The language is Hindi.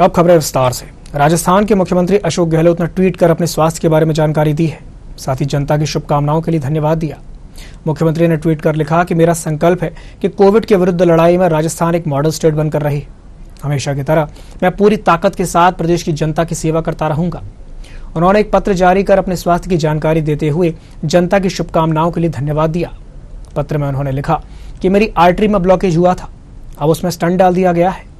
अब खबरें विस्तार से। राजस्थान के मुख्यमंत्री अशोक गहलोत ने ट्वीट कर अपने स्वास्थ्य के बारे में जानकारी दी है। साथ ही जनता की शुभकामनाओं के लिए धन्यवाद दिया। मुख्यमंत्री ने ट्वीट कर लिखा कि मेरा संकल्प है कि कोविड के विरुद्ध लड़ाई में राजस्थान एक मॉडल स्टेट बनकर रही। हमेशा की तरह मैं पूरी ताकत के साथ प्रदेश की जनता की सेवा करता रहूँगा। उन्होंने एक पत्र जारी कर अपने स्वास्थ्य की जानकारी देते हुए जनता की शुभकामनाओं के लिए धन्यवाद दिया। पत्र में उन्होंने लिखा कि मेरी आर्टरी में ब्लॉकेज हुआ था। अब उसमें स्टंट डाल दिया गया है।